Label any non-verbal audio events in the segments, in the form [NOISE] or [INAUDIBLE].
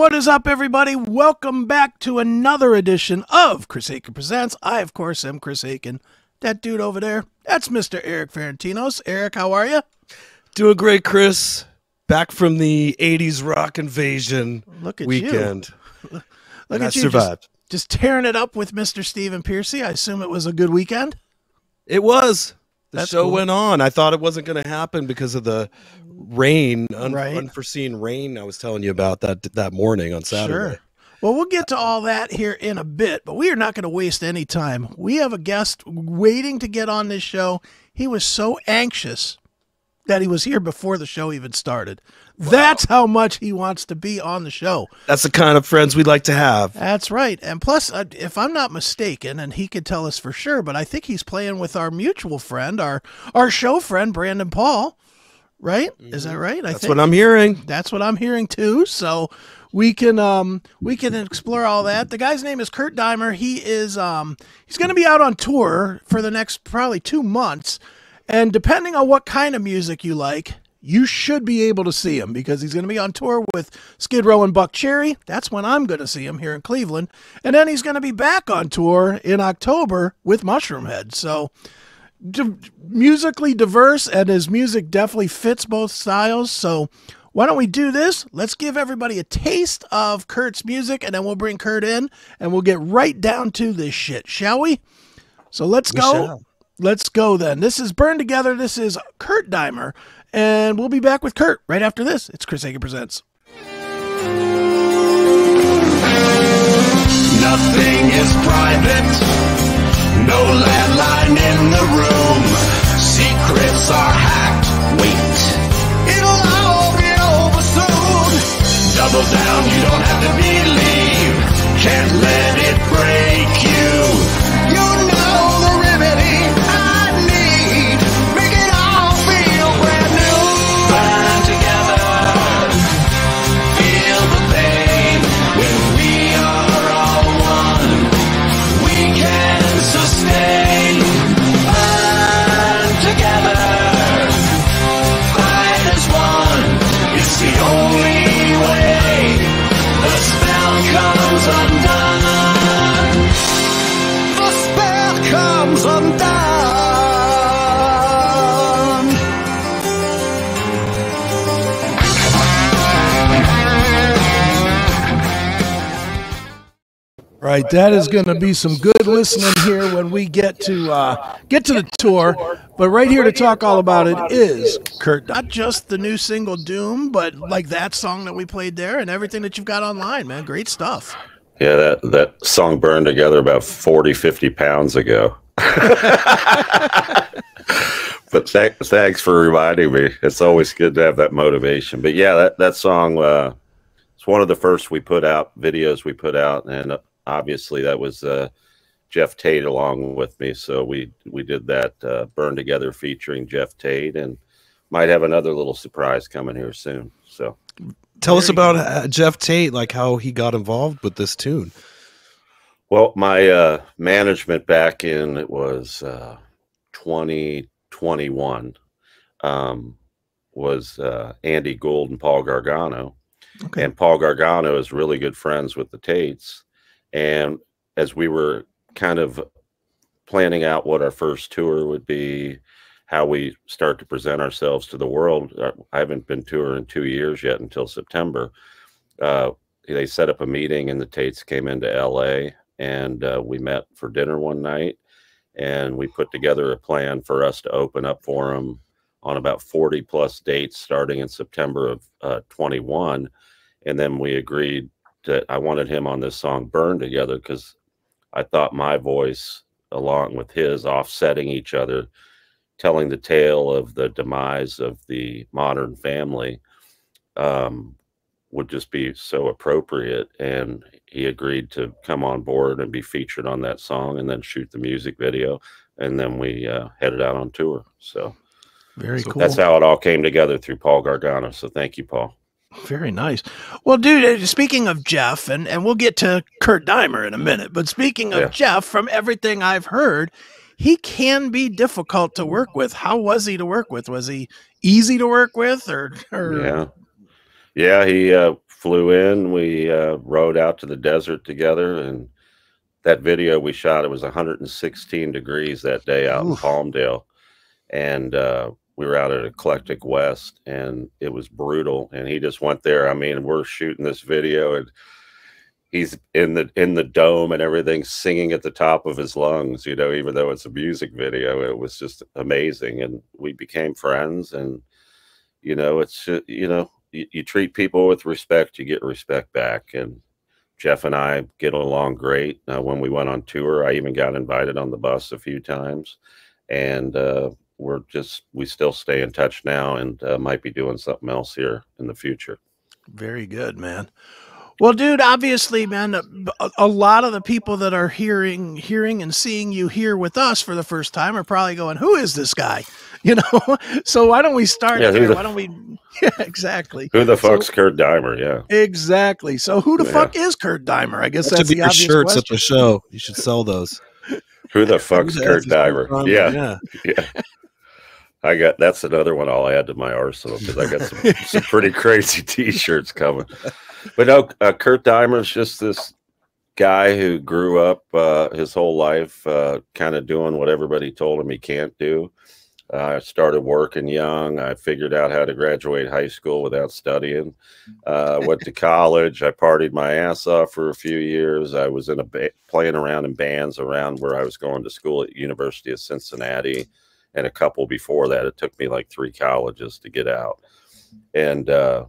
And what is up, everybody? Welcome back to another edition of Chris Akin Presents. I, of course, am Chris Akin. That dude over there, that's Mr. Erik Ferentinos. Erik, how are you? Doing great, Chris. Back from the 80s rock invasion Look at weekend. you. [LAUGHS] Look at I you survived. Just, just tearing it up with Mr. Stephen Pearcy. I assume it was a good weekend. It was. The That's show cool. went on. I thought it wasn't going to happen because of the rain, un- Right. unforeseen rain I was telling you about that that morning on Saturday. Sure. Well, we'll get to all that here in a bit, but we are not going to waste any time. We have a guest waiting to get on this show. He was so anxious that he was here before the show even started. That's how much he wants to be on the show. That's the kind of friends we'd like to have. That's right. And plus, uh, if I'm not mistaken, and he could tell us for sure, but I think he's playing with our mutual friend, our our show friend, Brandon Paul. Right? Is that right? I That's think what I'm hearing. that's what I'm hearing too. So we can um we can explore all that. The guy's name is Kurt Deimer. He is um he's going to be out on tour for the next probably 2 months. And depending on what kind of music you like, you should be able to see him because he's going to be on tour with Skid Row and Buckcherry. That's when I'm going to see him here in Cleveland. And then he's going to be back on tour in October with Mushroomhead. So di- musically diverse and his music definitely fits both styles. So why don't we do this? Let's give everybody a taste of Kurt's music and then we'll bring Kurt in and we'll get right down to this shit, shall we? So let's We go. shall. Let's go then. This is Burn Together. This is Kurt Deimer. And we'll be back with Kurt right after this. It's Chris Akin Presents. Nothing is private. No landline in the room. Secrets are hacked. Wait. It'll all be over soon. Double down, you don't have to believe. Can't let it break you. That is going to be some good listening here when we get to uh, get to the tour. But right here to talk all about it is Kurt. Not just the new single Doom, but like that song that we played there and everything that you've got online, man. Great stuff. Yeah, that, that song burned together about 40, 50 pounds ago. [LAUGHS] but th- thanks for reminding me. It's always good to have that motivation. But yeah, that, that song, uh, it's one of the first we put out, videos we put out. And uh, obviously that was uh, Geoff Tate along with me. So we, we did that uh, Burn Together featuring Geoff Tate and might have another little surprise coming here soon. So. Tell us about uh, Geoff Tate, like how he got involved with this tune. Well, my uh, management back in it was uh, 2021 um, was uh, Andy Gould and Paul Gargano, Okay. and Paul Gargano is really good friends with the Tates. And as we were kind of planning out what our first tour would be, how we start to present ourselves to the world, uh, I haven't been touring two years yet until September. Uh, they set up a meeting, and the Tates came into LA and uh, we met for dinner one night and we put together a plan for us to open up for them on about 40 plus dates starting in september of uh, 21 and then we agreed that i wanted him on this song burn together because i thought my voice along with his offsetting each other telling the tale of the demise of the modern family um, would just be so appropriate. And he agreed to come on board and be featured on that song and then shoot the music video and then we uh, headed out on tour. So Very cool. that's how it all came together through paul gargano. So thank you paul Very nice. Well, dude, uh, speaking of Geoff, and, and we'll get to Kurt Dimer in a minute, but speaking of Yeah. Geoff, from everything I've heard, he can be difficult to work with. How was he to work with? Was he easy to work with or, or Yeah. Yeah, he uh flew in. We uh, rode out to the desert together, and that video we shot it was 116 degrees that day out in Oof. Palmdale, and uh, we were out at Eclectic West, and it was brutal. And he just went there. I mean, we're shooting this video, and he's in the in the dome and everything, singing at the top of his lungs. You know, even though it's a music video, it was just amazing, and we became friends. And you know, it's you know, you, you treat people with respect, you get respect back, and Geoff and I get along great. Uh, when we went on tour, I even got invited on the bus a few times, and uh, we're just we still stay in touch now, and uh, might be doing something else here in the future. Very good, man. Well, dude, obviously, man, a, a lot of the people that are hearing, hearing, and seeing you here with us for the first time are probably going, "Who is this guy?" [LAUGHS] You know. so why don't we start Yeah, who there? the- why don't we? [LAUGHS] Yeah, exactly. Who the So- fuck's Kurt Deimer? Yeah. Exactly. So who the Yeah. fuck is Kurt Deimer? I guess That that's the your obvious shirts at the show. You should sell those. Who the [LAUGHS] fuck's Who the Kurt F is Kurt Deimer? Deimer? Yeah. yeah. Yeah. I got that's another one I'll add to my arsenal because I got some, some pretty [LAUGHS] crazy T-shirts coming. But no, uh, Kurt Deimer's just this guy who grew up uh, his whole life uh, kind of doing what everybody told him he can't do. Uh, I started working young. I figured out how to graduate high school without studying. Uh, went to college. I partied my ass off for a few years. I was in a ba- playing around in bands around where I was going to school at University of Cincinnati and a couple before that. It took me like three colleges to get out. And uh,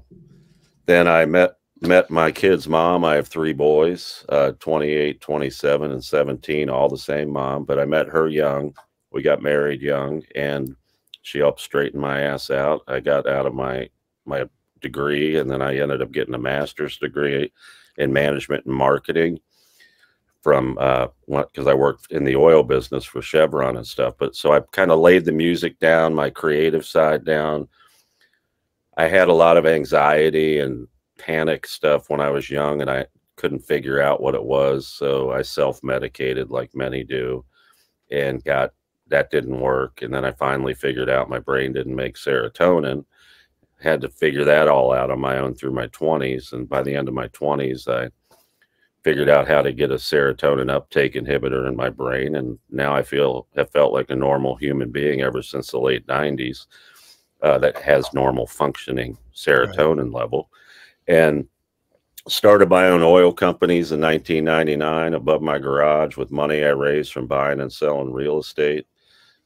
then I met met my kid's mom. I have three boys, uh, 28, 27, and 17, all the same mom. But I met her young. We got married young, and she helped straighten my ass out. I got out of my my degree, and then I ended up getting a master's degree in management and marketing from uh because I worked in the oil business for Chevron and stuff. But so I kind of laid the music down, my creative side down. I had a lot of anxiety and panic stuff when I was young and I couldn't figure out what it was. So I self-medicated like many do and got that didn't work. And then I finally figured out my brain didn't make serotonin. Had to figure that all out on my own through my 20s. And by the end of my 20s, I figured out how to get a serotonin uptake inhibitor in my brain and now i feel have felt like a normal human being ever since the late 90s uh, that has normal functioning serotonin level. And started my own oil companies in 1999 above my garage with money i raised from buying and selling real estate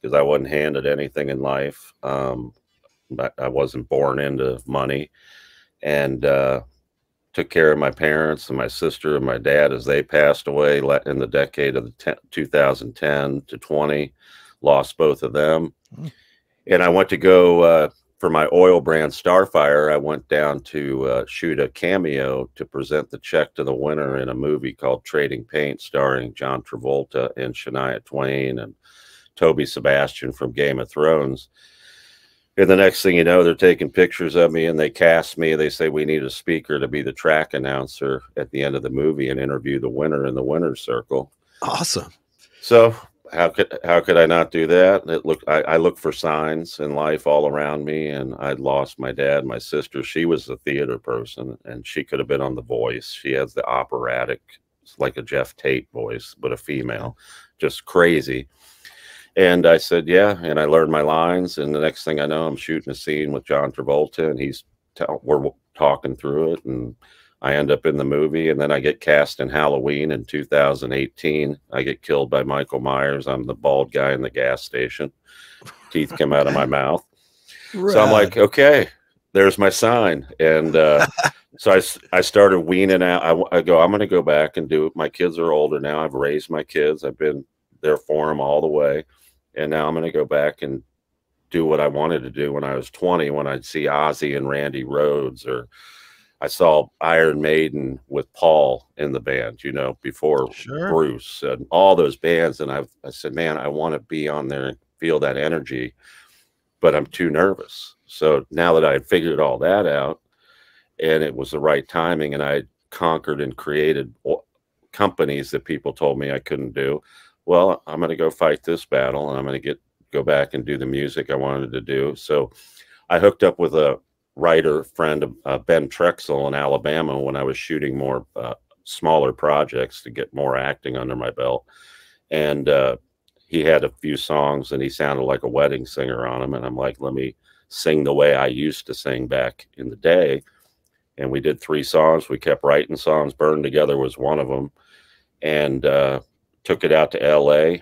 because i wasn't handed anything in life. Um, i wasn't born into money. And uh, took care of my parents and my sister and my dad as they passed away in the decade of the 10, 2010 to 20 lost both of them Mm. and i went to go uh, for my oil brand starfire i went down to uh, shoot a cameo to present the check to the winner in a movie called trading paint starring john travolta and shania twain and toby sebastian from game of thrones and the next thing you know, they're taking pictures of me and they cast me. They say we need a speaker to be the track announcer at the end of the movie and interview the winner in the winner's circle. Awesome. So how could how could I not do that? It look I, I look for signs in life all around me, and I'd lost my dad, my sister. She was a theater person, and she could have been on The Voice. She has the operatic, like a Geoff Tate voice, but a female, just crazy. And I said, yeah. And I learned my lines. And the next thing I know, I'm shooting a scene with John Travolta, and he's tell, we're talking through it, and I end up in the movie. And then I get cast in Halloween in 2018. I get killed by Michael Myers. I'm the bald guy in the gas station. Teeth come out of my mouth. So I'm like, okay, there's my sign. And uh, [LAUGHS] so I started weaning out. I go, I'm going to go back and do it. My kids are older now. I've raised my kids. I've been there for them all the way. And now I'm going to go back and do what I wanted to do when I was 20, when I'd see Ozzy and Randy Rhoads, or I saw Iron Maiden with Paul in the band, you know, before Sure. Bruce and all those bands. And I've, I said, man, I want to be on there and feel that energy, but I'm too nervous. So now that I had figured all that out and it was the right timing and I conquered and created companies that people told me I couldn't do, well, I'm going to go fight this battle and I'm going to get, go back and do the music I wanted to do. So I hooked up with a, writer friend uh, Ben Trexel in Alabama when I was shooting more uh, smaller projects to get more acting under my belt, and uh, he had a few songs and he sounded like a wedding singer on them, and I'm like, let me sing the way I used to sing back in the day, and we did three songs. We kept writing songs. "Burn Together" was one of them, and uh, took it out to L.A.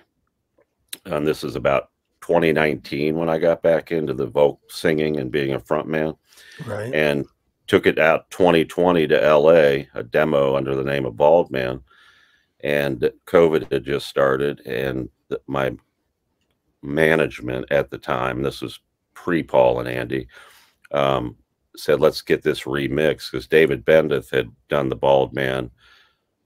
And this is about 2019 when I got back into the vocal singing and being a frontman Right. and took it out 2020 to LA, a demo under the name of Bald Man. And COVID had just started, and my management at the time, this was pre Paul and Andy, um, said, let's get this remixed because David Bendeth had done the Bald Man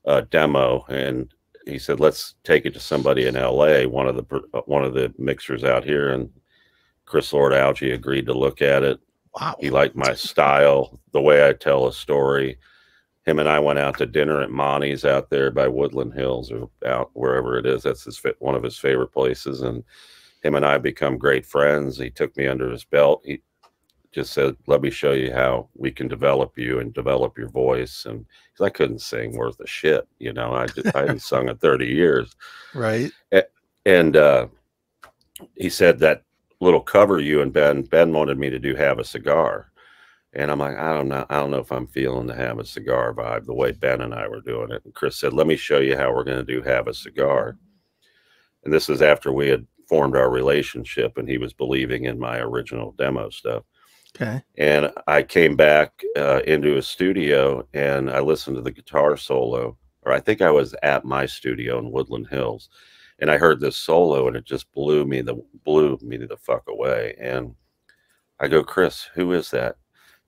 uh, demo. And he said, let's take it to somebody in LA, one of the uh, one of the mixers out here. And Chris Lord-Alge agreed to look at it Wow. he liked my style, the way I tell a story. Him and I went out to dinner at Monty's out there by Woodland Hills or out wherever it is. That's his one of his favorite places. And him and I become great friends. He took me under his belt. He just said, "Let me show you how we can develop you and develop your voice." And I couldn't sing worth a shit, you know. I just, I hadn't sung in thirty years [LAUGHS] Right. and uh, he said that little cover you and Ben Ben wanted me to do have a cigar, and I'm like I don't know I don't know if I'm feeling the have a cigar vibe the way Ben and I were doing it. And Chris said, "Let me show you how we're going to do have a cigar," and this is after we had formed our relationship, and he was believing in my original demo stuff. Okay. And I came back uh, into a studio and I listened to the guitar solo, or I think I was at my studio in Woodland Hills, and I heard this solo and it just blew me the blew me the fuck away. And I go, Chris, who is that?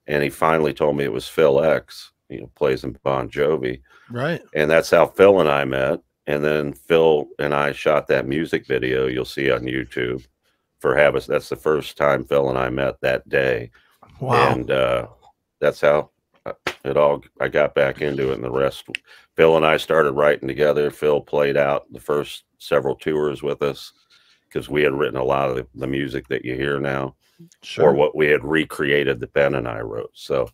And he finally told me it was Phil X, you know, plays in Bon Jovi, Right. and that's how Phil and I met. And then Phil and I shot that music video you'll see on YouTube for Habits. That's the first time Phil and I met that day Wow. and uh, that's how uh, it all i got back into it and the rest phil and i started writing together phil played out the first several tours with us because we had written a lot of the, the music that you hear now sure. or what we had recreated that ben and i wrote so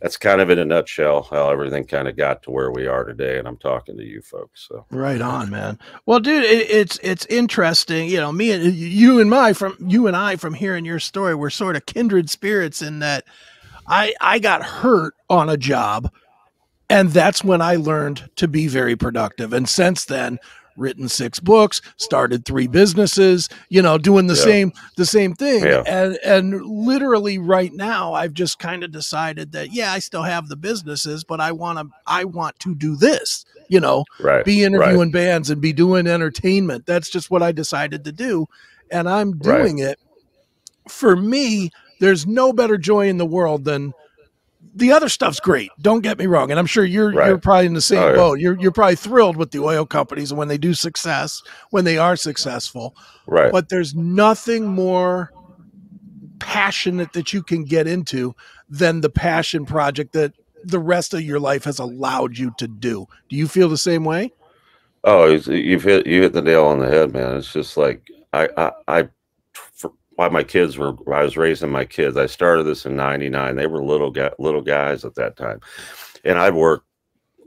that's kind of in a nutshell how everything kind of got to where we are today and i'm talking to you folks so Right on, man. Well, dude, it, it's it's interesting. You know, me and you and my from you and I from hearing your story, we're sort of kindred spirits in that I I got hurt on a job, and that's when I learned to be very productive. And since then, written six books, started three businesses. You know, doing the Yeah. same the same thing. Yeah. And and literally right now, I've just kind of decided that yeah, I still have the businesses, but I want to I want to do this. You know, right be right. interviewing bands and be doing entertainment. That's just what I decided to do. And I'm Right. doing it. For me, there's no better joy in the world than the other stuff's great. Don't get me wrong. And I'm sure you're Right. you're probably in the same Oh, yeah. boat. You're you're probably thrilled with the oil companies and when they do success, when they are successful. right But there's nothing more passionate that you can get into than the passion project that the rest of your life has allowed you to do. Do you feel the same way? Oh, you've hit you hit the nail on the head, man. It's just like I I, I while my kids were I was raising my kids. I started this in '99. They were little guy, little guys at that time, and I'd work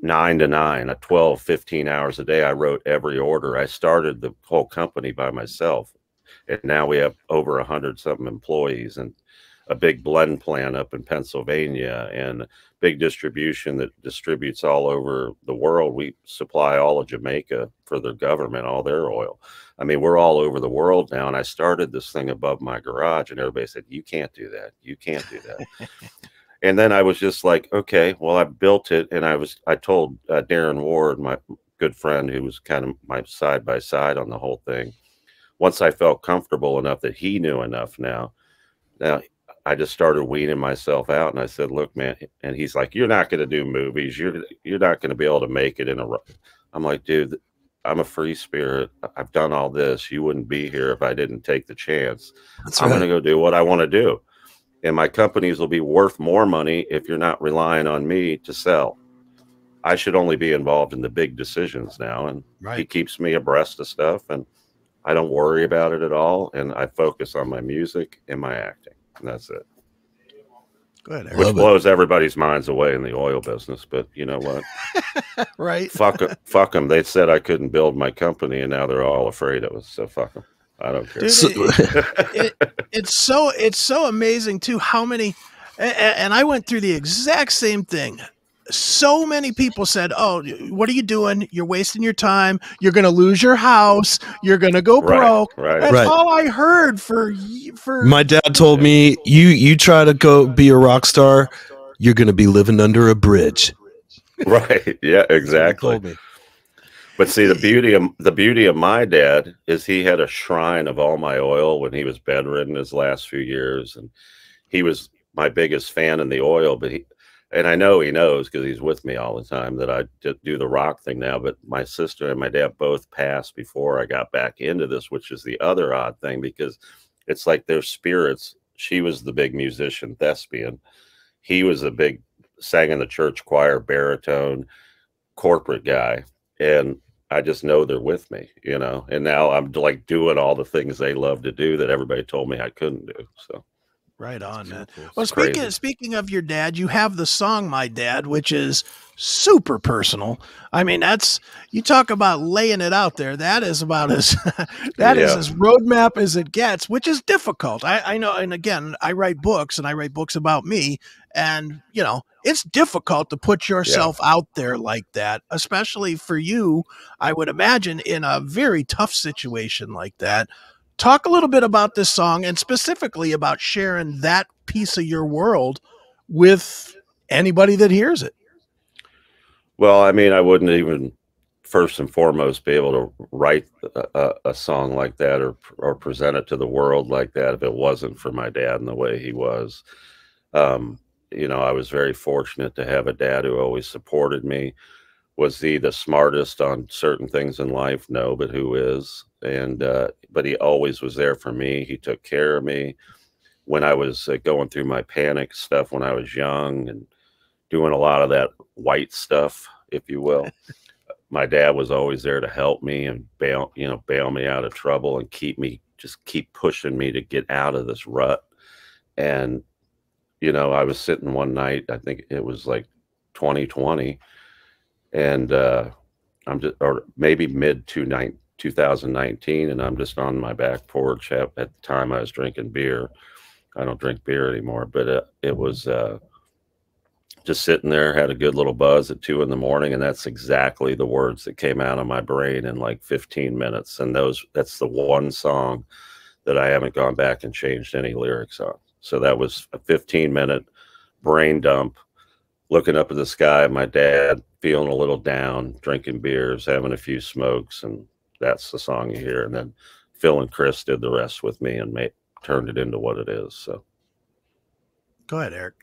nine to nine, a 12, 15 hours a day. I wrote every order. I started the whole company by myself, and now we have over a hundred something employees and a big blend plant up in Pennsylvania and big distribution that distributes all over the world. We supply all of Jamaica for their government, all their oil. I mean, we're all over the world now. And I started this thing above my garage, and everybody said, You can't do that. You can't do that. [LAUGHS] and then I was just like, Okay, well, I built it. And I was, I told uh, Darren Ward, my good friend, who was kind of my side by side on the whole thing. Once I felt comfortable enough that he knew enough now, now I just started weaning myself out, and I said, "Look, man," and he's like, "You're not going to do movies. You're you're not going to be able to make it in a." ro-" I'm like, dude, I'm a free spirit. I've done all this. You wouldn't be here if I didn't take the chance. That's I'm right. going to go do what I want to do, and my companies will be worth more money if you're not relying on me to sell. I should only be involved in the big decisions now, and he keeps me abreast of stuff, and I don't worry about it at all, and I focus on my music and my acting, and that's it. Go ahead, Erik. which Love it. blows everybody's minds away in the oil business. But you know what? [LAUGHS] right? fuck 'em- fuck them. They said I couldn't build my company, and now they're all afraid of us. So fuck them. I don't care. Dude, it, [LAUGHS] it, it's so it's so amazing too how many a- a- and I went through the exact same thing. So many people said, "Oh, what are you doing? You're wasting your time. You're going to lose your house. You're going to go Right, broke." right. That's Right. all I heard for y- for My dad told me, "You you try to go be a rock star, you're going to be living under a bridge." [LAUGHS] right. Yeah, exactly. But see, the beauty of the beauty of my dad is he had a shrine of all my oil when he was bedridden his last few years, and he was my biggest fan in the oil. But he, and I know he knows because he's with me all the time that I do the rock thing now. But my sister and my dad both passed before I got back into this, which is the other odd thing because it's like their spirits. She was the big musician, thespian. He was a big sang in the church choir, baritone, corporate guy, and I just know they're with me, you know. And now I'm like doing all the things they love to do that everybody told me I couldn't do. So right on, man. Well, speaking crazy. speaking of your dad, you have the song "My Dad," which is super personal. I mean, that's you talk about laying it out there. That is about as [LAUGHS] that is Yeah. as roadmap as it gets, which is difficult. I, I know, and again, I write books and I write books about me, and you know, it's difficult to put yourself out there like that, especially for you. I would imagine in a very tough situation like that. Talk a little bit about this song and specifically about sharing that piece of your world with anybody that hears it. Well, I mean, I wouldn't even first and foremost be able to write a, a, song like that or or present it to the world like that if it wasn't for my dad and the way he was. Um, you know, I was very fortunate to have a dad who always supported me. Was he the smartest on certain things in life? No, but who is? And uh, but he always was there for me. He took care of me when I was uh, going through my panic stuff when I was young and doing a lot of that white stuff, if you will. [LAUGHS] my dad was always there to help me and bail, you know, bail me out of trouble and keep me just keep pushing me to get out of this rut. And you know, I was sitting one night, I think it was like 2020, and uh, I'm just, or maybe mid nine, 2019, and I'm just on my back porch. At, at the time, I was drinking beer. I don't drink beer anymore, but uh, it was uh, just sitting there, had a good little buzz at two in the morning, and that's exactly the words that came out of my brain in like 15 minutes. And those, that's the one song that I haven't gone back and changed any lyrics on. So that was a 15 minute brain dump, looking up at the sky, my dad feeling a little down, drinking beers, having a few smokes, and that's the song you hear. And then Phil and Chris did the rest with me and made turned it into what it is. So Go ahead, Erik.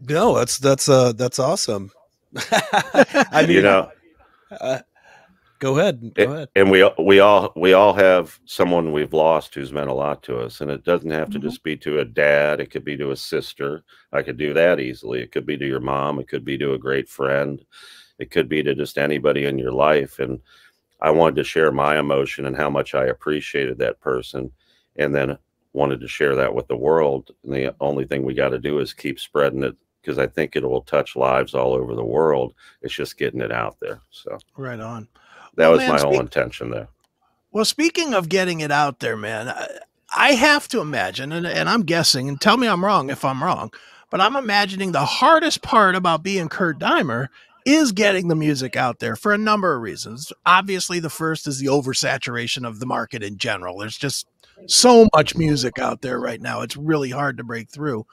No, that's that's uh that's awesome. [LAUGHS] I mean, you know, uh, go ahead, go ahead. and we we all we all have someone we've lost who's meant a lot to us and it doesn't have to Mhm. just be to a dad it could be to a sister i could do that easily it could be to your mom it could be to a great friend it could be to just anybody in your life and i wanted to share my emotion and how much i appreciated that person and then wanted to share that with the world and the only thing we got to do is keep spreading it because i think it will touch lives all over the world it's just getting it out there so Right on. That Well, was man, my whole intention there Well, speaking of getting it out there, man, I, I have to imagine, and, and I'm guessing, and tell me I'm wrong if I'm wrong, but I'm imagining the hardest part about being Kurt Deimer is getting the music out there for a number of reasons. Obviously, the first is the oversaturation of the market in general. There's just so much music out there right now. It's really hard to break through.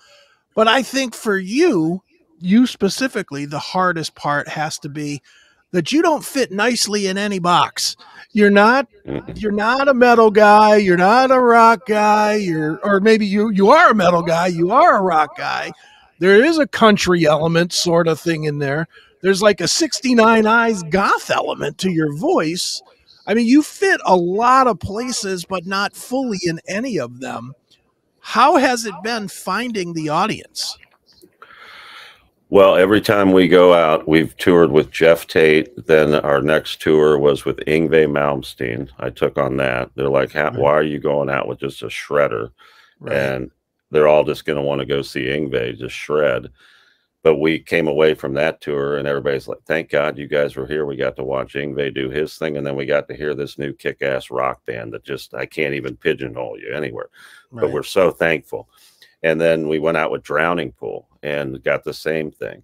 But I think for you, you specifically, the hardest part has to be that you don't fit nicely in any box. You're not you're not a metal guy, you're not a rock guy, you're or maybe you you are a metal guy, you are a rock guy. There is a country element sort of thing in there. There's like a 69 eyes goth element to your voice. I mean, you fit a lot of places but not fully in any of them. How has it been finding the audience? Well, every time we go out, we've toured with Geoff Tate. Then our next tour was with Yngwie Malmsteen. I took on that. They're like, Right. "Why are you going out with just a shredder?" Right. And they're all just going to want to go see Yngwie just shred. But we came away from that tour, and everybody's like, "Thank God you guys were here. We got to watch Yngwie do his thing, and then we got to hear this new kick-ass rock band that just I can't even pigeonhole you anywhere." But we're so thankful. And then we went out with Drowning Pool and got the same thing.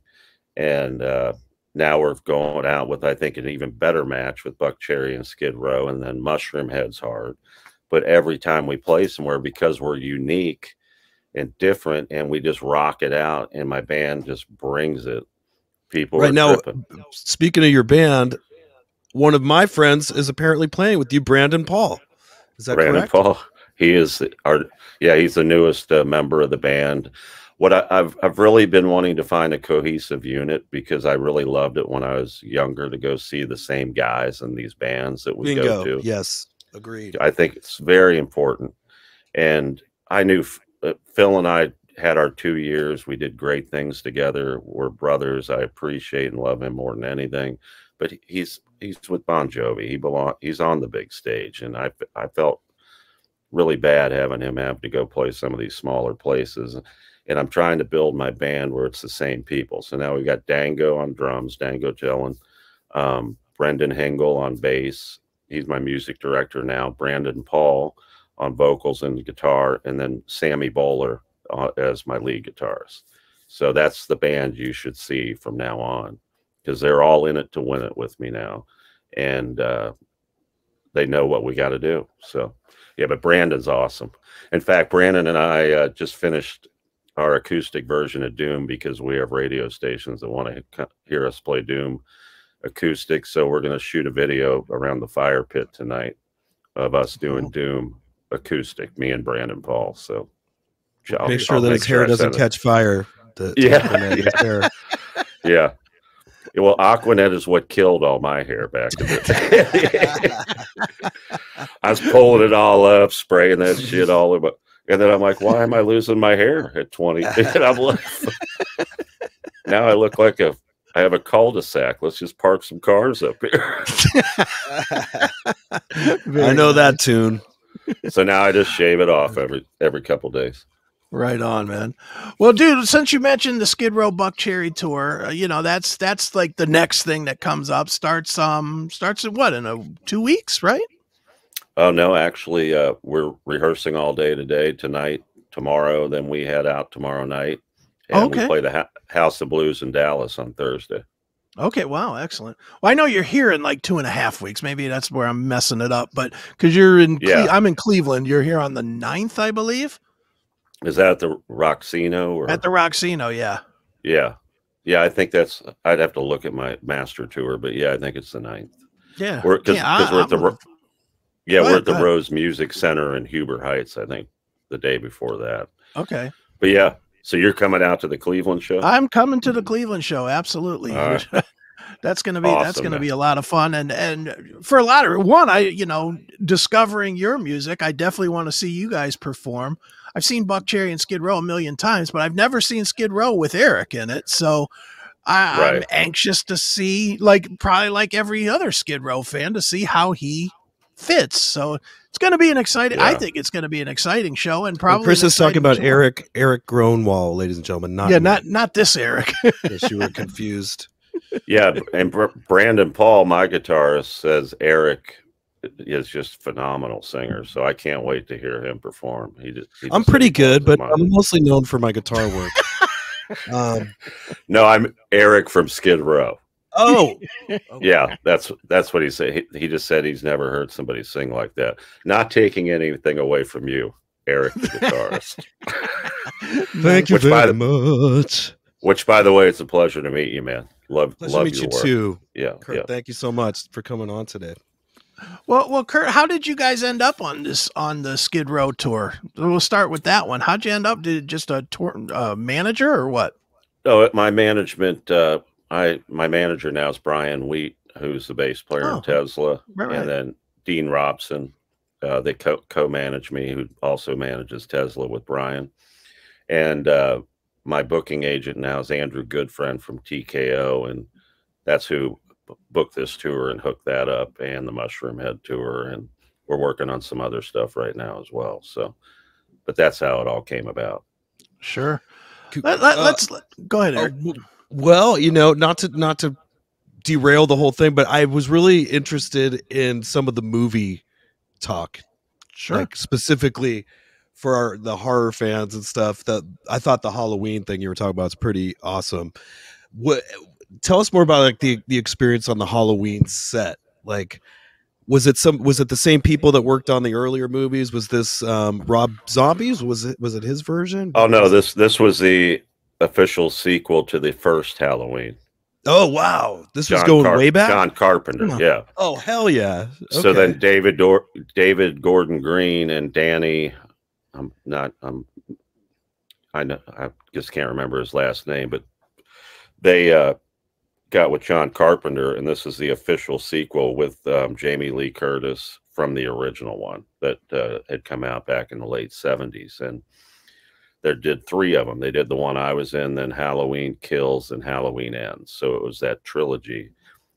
And uh, now we're going out with I think an even better match with Buckcherry and Skid Row, and then Mushroomhead's hard. But every time we play somewhere, because we're unique and different, and we just rock it out, and my band just brings it. People Right now, tripping. Speaking of your band, one of my friends is apparently playing with you, Brandon Paul. Is that Brandon correct? Paul. He is our yeah. He's the newest uh, member of the band. What I, I've I've really been wanting to find a cohesive unit because I really loved it when I was younger to go see the same guys in these bands that we go to. Yes, agreed. I think it's very important. And I knew F- uh, Phil and I had our two years. We did great things together. We're brothers. I appreciate and love him more than anything. But he's he's with Bon Jovi. He belong. He's on the big stage, and I I felt really bad having him have to go play some of these smaller places. And I'm trying to build my band where it's the same people. So now we've got Dango on drums, Dango Jellin, um, Brendan Hengel on bass. He's my music director now. Brandon Paul on vocals and guitar, and then Sammy Bowler uh, as my lead guitarist. So that's the band you should see from now on because they're all in it to win it with me now, and uh, they know what we got to do. So yeah, but Brandon's awesome. In fact, Brandon and I uh, just finished our acoustic version of Doom because we have radio stations that want to hear us play Doom acoustic. So we're going to shoot a video around the fire pit tonight of us doing Doom acoustic, me and Brandon Paul. So I'll- make sure I'll that his hair doesn't send it. catch fire. Yeah. [LAUGHS] Yeah. Yeah, Well, Aquanet is what killed all my hair back in the day. [LAUGHS] I was pulling it all up, spraying that shit all over. And then I'm like, why am I losing my hair at 20? [LAUGHS] And I'm like, now I look like a, I have a cul-de-sac. Let's just park some cars up here. [LAUGHS] I know that tune. so now I just shave it off every every couple days. Right on, man. Well, dude, since you mentioned the Skid Row Buckcherry tour, uh, you know that's that's like the next thing that comes up. Starts um starts in what in a two weeks, right? Oh no, actually, uh, we're rehearsing all day today, tonight, tomorrow. Then we head out tomorrow night, and Okay. we play the ha- House of Blues in Dallas on Thursday. Okay, wow, excellent. Well, I know you're here in like two and a half weeks. Maybe that's where I'm messing it up, but because you're in, Cle- Yeah. I'm in Cleveland. You're here on the 9th, I believe, Is that at the Roxino or at the Roxino. Yeah. yeah, yeah? I think that's. I'd have to look at my master tour, but yeah, I think it's the ninth. Yeah. We're because Yeah, I- we're at the yeah Go we're ahead, at the. Rose Music Center in Huber Heights. I think the day before that. Okay. But yeah, so you're coming out to the Cleveland show. I'm coming to the Cleveland show. Absolutely. Right. [LAUGHS] that's gonna be that's gonna man. be a lot of fun. And and for a lot of one, I you know discovering your music, I definitely want to see you guys perform. I've seen Buckcherry and Skid Row a million times, but I've never seen Skid Row with Erik in it. So I, I'm Right. anxious to see, like probably like every other Skid Row fan, to see how he fits. So it's going to be an exciting. I think it's going to be an exciting show, and And probably Chris is talking about tour. Erik Erik Gronwall, ladies and gentlemen. Not Yeah, me, not not this Erik. [LAUGHS] in you were confused. Yeah, and Br- Brandon Paul, my guitarist, says Erik is just phenomenal singer. So I can't wait to hear him perform. He just, he I'm just pretty good, but mind. I'm mostly known for my guitar work. [LAUGHS] um, no, I'm Erik from Skid Row. Oh, [LAUGHS] Yeah, that's that's what he said. He, he just said he's never heard somebody sing like that. Not taking anything away from you, Erik, the guitarist. [LAUGHS] thank you Which by very the- much. Which, by the way, it's a pleasure to meet you, man. Love Pleasure to love meet your you work. too, Yeah, Kurt. yeah. Thank you so much for coming on today. Well, well, Kurt, how did you guys end up on this on the Skid Row tour? We'll start with that one. How'd you end up? Did just a tour uh, manager or what? Oh, at my management, uh, I my manager now is Brian Wheat, who's the bass player Oh, in Tesla, right, right. and then Dean Robson. Uh, they co co manage me, who also manages Tesla with Brian, and uh, my booking agent now is Andrew Goodfriend from TKO, and that's who b- booked this tour and hooked that up, and the Mushroomhead tour, and we're working on some other stuff right now as well. So, but that's how it all came about. Sure. Could- Let, let, uh, let's go ahead, Oh, Erik. w- well, you know, not to not to derail the whole thing, but I was really interested in some of the movie talk, sure. like specifically for our, the horror fans and stuff. That I thought the Halloween thing you were talking about is pretty awesome. What? Tell us more about like the the experience on the Halloween set. Like, was it some? Was it the same people that worked on the earlier movies? Was this um, Rob Zombies? Was it was it his version? Oh no, this this was the official sequel to the first Halloween. Oh wow, this was going Car- way back. John Carpenter, yeah. Oh hell yeah! So then David Dor- David Gordon Green and Danny, I'm not I'm I know I just can't remember his last name, but they uh, got with John Carpenter, and this is the official sequel with um, Jamie Lee Curtis from the original one that uh, had come out back in the late '70s, and they did three of them. They did the one I was in, then Halloween Kills, and Halloween Ends. So it was that trilogy.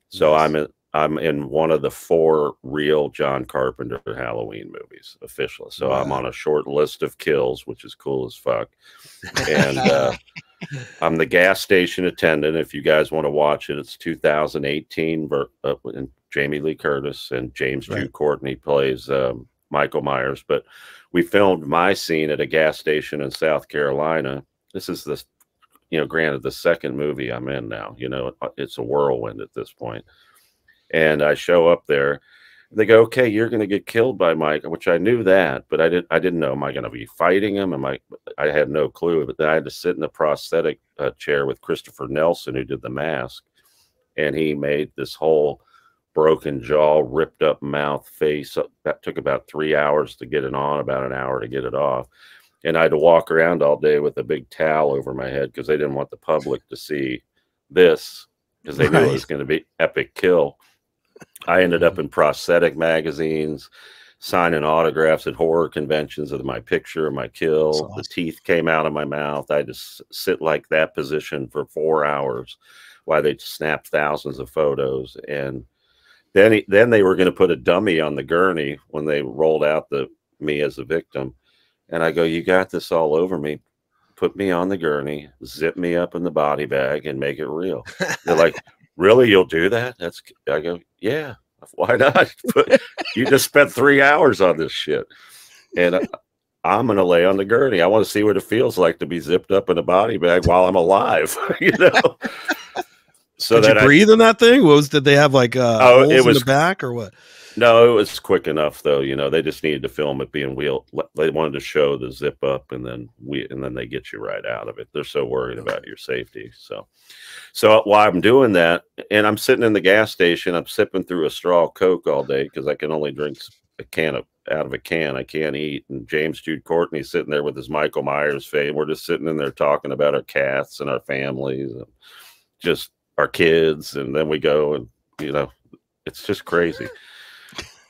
So Nice. I'm in, I'm in one of the four real John Carpenter Halloween movies officially. So I'm on a short list of kills, which is cool as fuck. And [LAUGHS] uh, I'm the gas station attendant. If you guys want to watch it, it's 2018. ver- Uh, and Jamie Lee Curtis and James Right. Jude Courtney plays um, Michael Myers. But we filmed my scene at a gas station in South Carolina. This is the, you know, granted the second movie I'm in now. You know, it's a whirlwind at this point. And I show up there. They go, okay, you're going to get killed by Mike, which I knew that, but I didn't. I didn't know. Am I going to be fighting him? Am I? I had no clue. But then I had to sit in the prosthetic uh, chair with Christopher Nelson, who did the mask, and he made this whole broken jaw, ripped up mouth, face. Uh, That took about three hours to get it on, about an hour to get it off. And I had to walk around all day with a big towel over my head because they didn't want the public to see this because they knew it was going to be epic kill. I ended up in prosthetic magazines, signing autographs at horror conventions of my picture my kill. That's The teeth came out of my mouth. I just sit like that position for four hours while they snap thousands of photos. And then, he, then they were going to put a dummy on the gurney when they rolled out the me as a victim. And I go, "You got this all over me. Put me on the gurney, zip me up in the body bag, and make it real." They're like, [LAUGHS] "Really? You'll do that?" That's. I go, "Yeah. Why not? [LAUGHS] But you just spent three hours on this shit, and I, I'm gonna lay on the gurney. I want to see what it feels like to be zipped up in a body bag while I'm alive. [LAUGHS] you know." So did that you I, breathe in that thing? What was did they have like uh Oh, holes it in the back or what? No, it was quick enough though. You know, they just needed to film it being wheeled. They wanted to show the zip up, and then we and then they get you right out of it. They're so worried about your safety. So, so while I'm doing that, and I'm sitting in the gas station, I'm sipping through a straw Coke all day because I can only drink a can of out of a can. I can't eat. And James Jude Courtney sitting there with his Michael Myers face. We're just sitting in there talking about our cats and our families and just our kids. And then we go and you know, it's just crazy.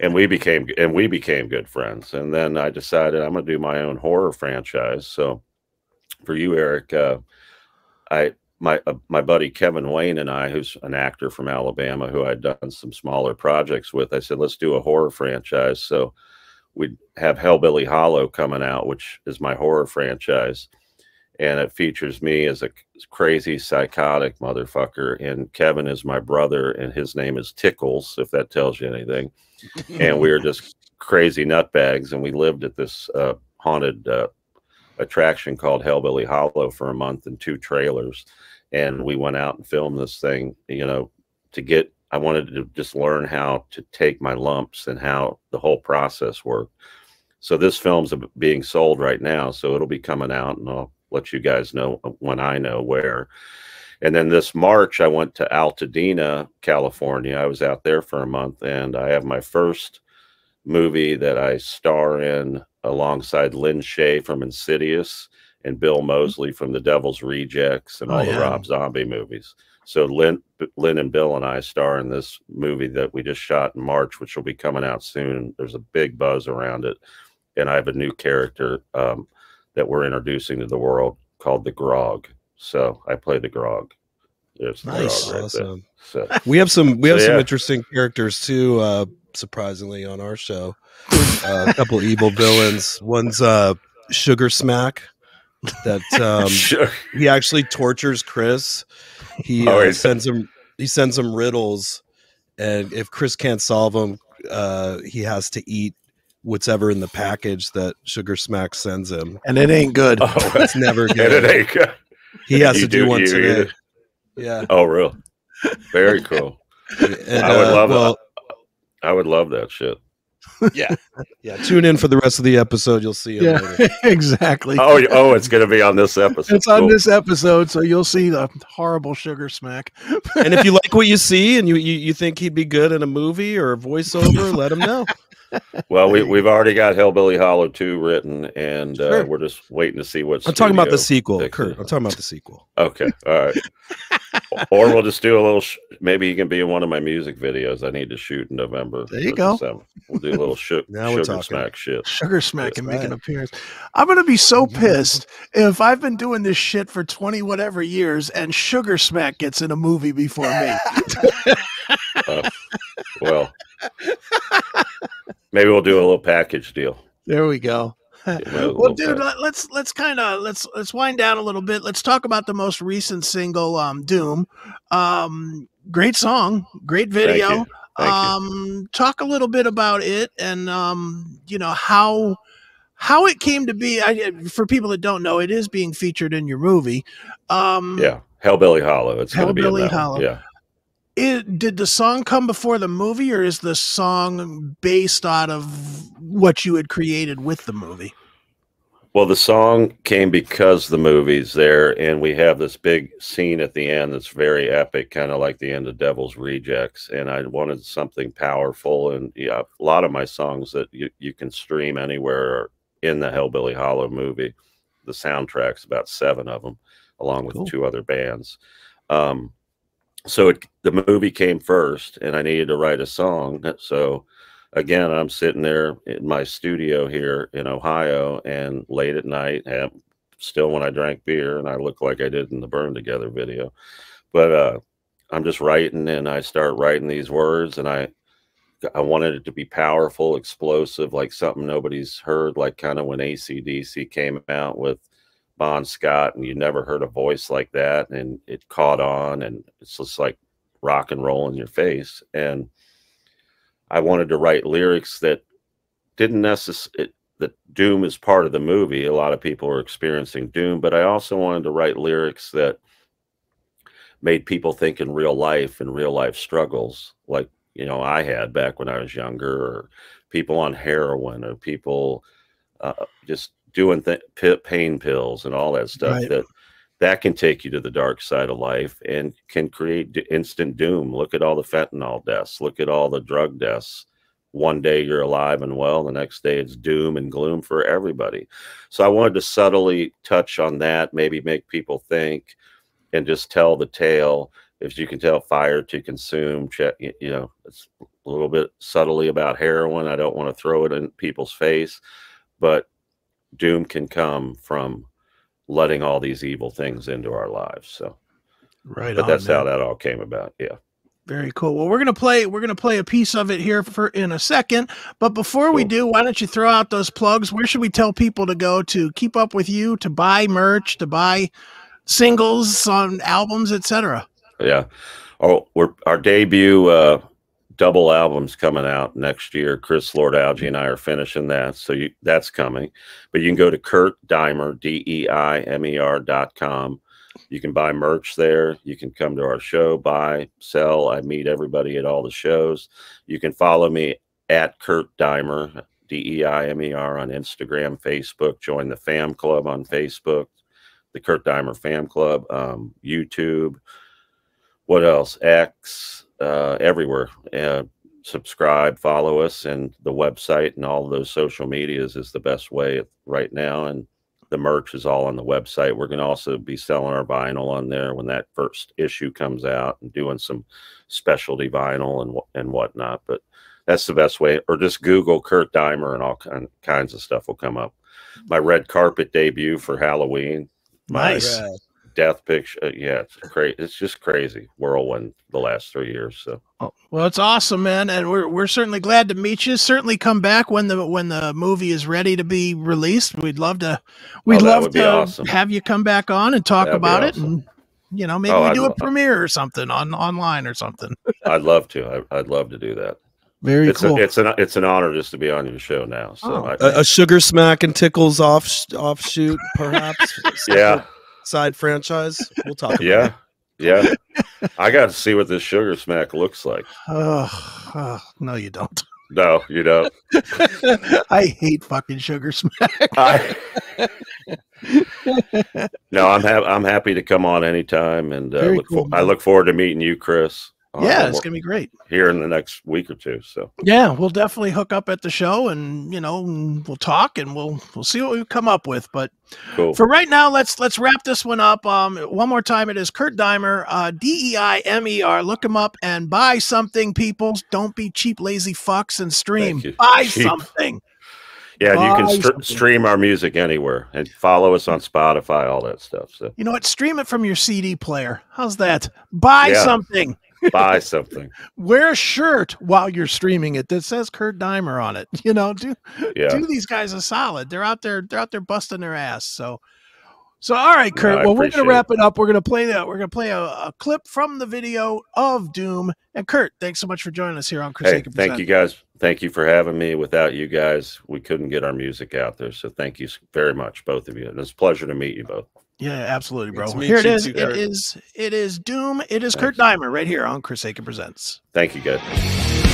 And we became and we became good friends. And then i decided i'm to do my own horror franchise. So for you erik uh, i my uh, my buddy kevin wayne and i who's an actor from alabama who i'd done some smaller projects with i said let's do a horror franchise. So we'd have hellbilly hollow coming out which is my horror franchise and it features me as a crazy psychotic motherfucker and kevin is my brother and his name is tickles if that tells you anything. And we were just [LAUGHS] crazy nutbags and we lived at this uh, haunted uh, attraction called hellbilly hollow for a month in two trailers. And we went out and filmed this thing you know to get i wanted to just learn how to take my lumps and how the whole process worked. So this film's being sold right now so it'll be coming out and i'll let you guys know when i know where and then this March, I went to Altadena, California. I was out there for a month, and I have my first movie that I star in alongside Lin Shaye from Insidious and Bill Moseley from The Devil's Rejects and Oh, all yeah. the Rob Zombie movies. So Lin, Lin and Bill and I star in this movie that we just shot in March, which will be coming out soon. There's a big buzz around it, and I have a new character um, that we're introducing to the world called the Grog. So I play the Grog. There's the Nice. Grog right Awesome. there. So We have some we So, have some yeah. interesting characters too, uh surprisingly on our show. Uh, a couple evil villains. One's uh Sugar Smack that [LAUGHS] um, Sure. he actually tortures Chris. He Oh, uh, he's- sends him he sends him riddles, and if Chris can't solve them, uh, he has to eat whatever in the package that Sugar Smack sends him. And it ain't good. Oh, [LAUGHS] It's never [LAUGHS] and it good. ain't good. He has You to do, do- one today. it? Yeah, Oh, real. Very [LAUGHS] cool. and, I would uh, love well, I would love that shit. yeah, yeah. Tune in for the rest of the episode. You'll see him yeah, later. exactly. Oh, oh, it's gonna be on this episode. It's on Cool. this episode, so you'll see the horrible sugar smack. And if you like what you see and you, you you think he'd be good in a movie or a voiceover, let him know. Well, we we've [LAUGHS] already got Hellbilly Hollow two written, and uh, Sure. we're just waiting to see what's. I'm talking about the sequel, Kurt. I'm talking about the sequel. Okay, [LAUGHS] all right. or we'll just do a little. Sh- maybe you can be in one of my music videos. I need to shoot in November. There you go. December. We'll do a little sh- [LAUGHS] Now we're sugar talking. smack shit. Sugar smack can make an appearance. I'm gonna be so pissed if I've been doing this shit for 20 whatever years and Sugar Smack gets in a movie before me. Well, [LAUGHS] maybe we'll do a little package deal. there we go. You [LAUGHS] well, dude, let's let's kind of let's let's wind down a little bit. Let's talk about the most recent single, um, "Doom." Um, great song, great Thank video. you. Thank you. um, talk a little bit about it, and um, you know how how it came to be. I, for people that don't know, it is being featured in your movie. Um, Yeah, Hellbilly Hollow. It's gonna be in Hellbilly. Hollow. Yeah. It, did the song come before the movie, or is the song based out of what you had created with the movie? Well, the song came because the movie's there, and we have this big scene at the end that's very epic, kind of like the end of Devil's Rejects. And I wanted something powerful, and yeah, a lot of my songs that you, you can stream anywhere are in the Hellbilly Hollow movie. The soundtrack's about seven of them, along with Cool. two other bands. Um, so it, the movie came first, and I needed to write a song. So again, I'm sitting there in my studio here in Ohio, and late at night, have, still when I drank beer, and I look like I did in the Burn Together video. But uh, I'm just writing, and I start writing these words, and I I wanted it to be powerful, explosive, like something nobody's heard, like kind of when ACDC came out with Bon Scott, and you never heard a voice like that, and it caught on, and it's just like rock and roll in your face. And I wanted to write lyrics that didn't necessarily that doom is part of the movie. A lot of people are experiencing doom, but I also wanted to write lyrics that made people think in real life and real life struggles, like you know I had back when I was younger, or people on heroin, or people uh, just doing th- pain pills and all that stuff Right. that that can take you to the dark side of life and can create d- instant doom. Look at all the fentanyl deaths. Look at all the drug deaths. One day you're alive and well, the next day it's doom and gloom for everybody. So I wanted to subtly touch on that, maybe make people think and just tell the tale. If you can tell fire to consume, check, you know, it's a little bit subtly about heroin. I don't want to throw it in people's face, but doom can come from letting all these evil things into our lives. So, Right. but on, that's man. how that all came about. Yeah. Very cool. Well, we're gonna play. We're gonna play a piece of it here for in a second. But before we do, why don't you throw out those plugs? Where should we tell people to go to keep up with you, to buy merch, to buy singles on albums, etc. Yeah. Oh, we're our debut uh double albums coming out next year. Chris Lord-Alge and I are finishing that. So you that's coming. But you can go to Kurt Deimer, D E I M E R dot com. You can buy merch there. You can come to our show, buy, sell. I meet everybody at all the shows. You can follow me at Kurt Deimer, D E I M E R on Instagram, Facebook. Join the fam club on Facebook, the Kurt Deimer fam club, um, YouTube what else x uh, everywhere uh, subscribe follow us and the website and all of those social medias is the best way right now and the merch is all on the website we're going to also be selling our vinyl on there when that first issue comes out and doing some specialty vinyl and and whatnot but that's the best way or just google kurt deimer and all kind, kinds of stuff will come up my red carpet debut for halloween my Nice. Right. Death picture. uh, Yeah, it's crazy. It's just crazy whirlwind the last three years. So Oh, well, it's awesome, man, and we're we're certainly glad to meet you. Certainly come back when the when the movie is ready to be released. We'd love to we'd Oh, love to awesome. have you come back on and talk That'd be about it and you know, maybe Oh, we I'd do a premiere or something on online or something. [LAUGHS] I'd love to. I, I'd love to do that. Very It's cool. a, it's an it's an honor just to be on your show now. So Oh, I, A, a sugar smack and tickles off offshoot, perhaps. [LAUGHS] yeah, Side franchise. We'll talk. About yeah, yeah. I got to see what this sugar smack looks like. oh, oh, no, you don't. No, you don't. [LAUGHS] I hate fucking sugar smack. I, no, I'm ha- I'm happy to come on anytime, and uh, look cool, for- I look forward to meeting you, Chris. Yeah, it's gonna be great. here in the next week or two. So Yeah, we'll definitely hook up at the show, and you know, we'll talk, and we'll we'll see what we come up with. But cool. for right now, let's let's wrap this one up. Um, one more time, it is Kurt Deimer, uh, D E I M E R. Look him up and buy something, people. Don't be cheap, lazy fucks, and stream. Buy Cheap. something. Yeah, you can something. stream our music anywhere and follow us on Spotify, all that stuff. So You know what? Stream it from your CD player. How's that? Buy Yeah. something. Buy something. Wear a shirt while you're streaming it that says Kurt Deimer on it. [LAUGHS] You know, do Yeah. do these guys a solid. They're out there, they're out there busting their ass. So so all right, Kurt. Well, we're gonna wrap it up. We're gonna play that. We're gonna play a, a clip from the video of Doom. And Kurt, thanks so much for joining us here on Chris Hey, thank you guys. Thank you for having me. Without you guys, we couldn't get our music out there. So thank you very much, both of you. And it's a pleasure to meet you both. Yeah, absolutely, bro. Good Here it you is. too, It Kurt. is. It is Doom. It is Kurt Thanks. Deimer right here on Chris Akin Presents. Thank you, guys.